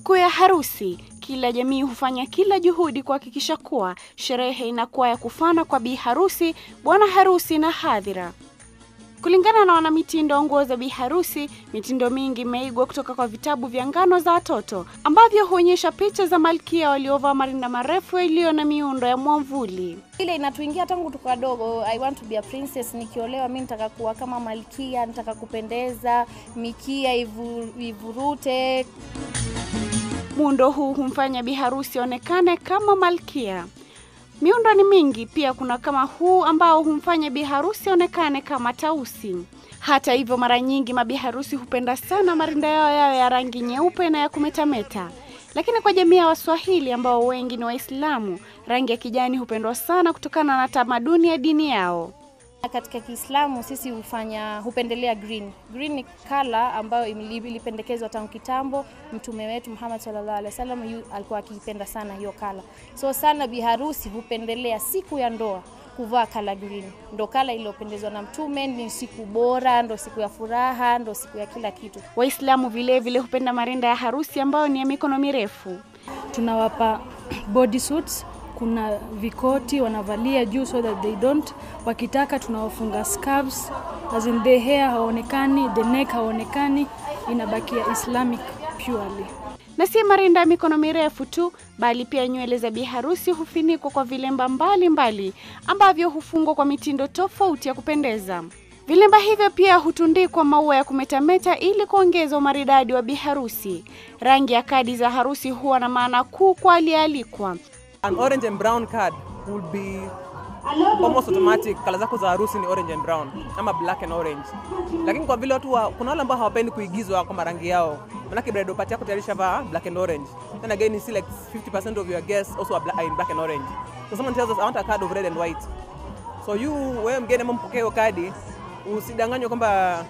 Siku ya harusi, kila jamii hufanya kila juhudi kuhakikisha kuwa sherehe inakuwa ya kufana kwa bi harusi, bwana harusi na hadhira. Kulingana na wanamitindo wa nguo za bi harusi, mitindo mingi imeigwa kutoka kwa vitabu vya ngano za watoto ambavyo huonyesha picha za malkia waliovaa marinda marefu iliyo na miundo ya mwamvuli. Ile inatuingia tangu tuko wadogo, I want to be a princess. Nikiolewa mi nitaka kuwa kama malkia, nitaka kupendeza, mikia ivu. Muundo huu humfanya biharusi onekane aonekane kama malkia. Miundo ni mingi, pia kuna kama huu ambao humfanya biharusi onekane aonekane kama tausi. Hata hivyo, mara nyingi mabiharusi hupenda sana marinda yao yawe ya rangi nyeupe na ya kumetameta. Lakini kwa jamii ya Waswahili ambao wengi ni Waislamu, rangi ya kijani hupendwa sana kutokana na tamaduni ya dini yao. Katika Kiislamu sisi hufanya hupendelea green. Green ni kala ambayo ilipendekezwa tangu kitambo. Mtume wetu Muhammad sallallahu alaihi wasallam yu- alikuwa akiipenda sana hiyo kala, so sana biharusi hupendelea siku ya ndoa kuvaa kala green. Ndo kala iliyopendezwa na Mtume, ni siku bora, ndo siku ya furaha, ndo siku ya kila kitu. Waislamu vilevile hupenda marinda ya harusi ambayo ni ya mikono mirefu. tunawapa bodysuits kuna vikoti wanavalia juu so that they don't wakitaka tunawafunga scarves as in the hair haonekani the neck haonekani inabakia islamic purely Na si marinda ya mikono mirefu tu, bali pia nywele za biharusi hufinikwa kwa vilemba mbalimbali ambavyo hufungwa kwa mitindo tofauti ya kupendeza. Vilemba hivyo pia hutundikwa maua ya kumetameta ili kuongeza umaridadi wa biharusi. Rangi ya kadi za harusi huwa na maana kuu kwa aliyealikwa. An orange and brown card will be almost automatic. Kala zako za harusi ni orange and brown ama black and orange, lakini kwa vile watu wa, kuna wale ambao hawapendi kuigizwa kwa marangi yao, manake bridal party yako tayari black and orange. Then again, you see like 50% of your guests also are, black, are in black and orange. So someone tells us I want a card of red and white. So you wewe mgeni ama mpokee hiyo kadi, usidanganywe kwamba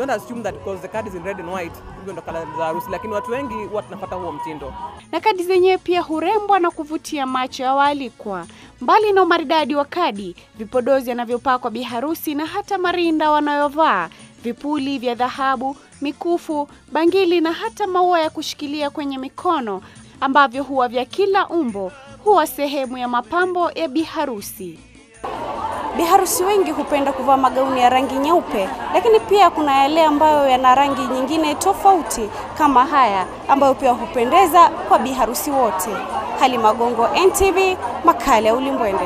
don't assume that because the card is in red and white hivyo ndo kala za harusi, lakini watu wengi huwa tunafuata huo mtindo. na kadi zenyewe pia hurembwa na kuvutia macho ya waalikwa. Mbali na umaridadi wa kadi, vipodozi anavyopakwa bi harusi na hata marinda wanayovaa, vipuli vya dhahabu, mikufu, bangili na hata maua ya kushikilia kwenye mikono ambavyo huwa vya kila umbo, huwa sehemu ya mapambo ya bi harusi. Biharusi wengi hupenda kuvaa magauni ya rangi nyeupe, lakini pia kuna yale ambayo yana rangi nyingine tofauti kama haya ambayo pia hupendeza kwa biharusi wote. Halima Gongo, NTV, makala ya Ulimbwende.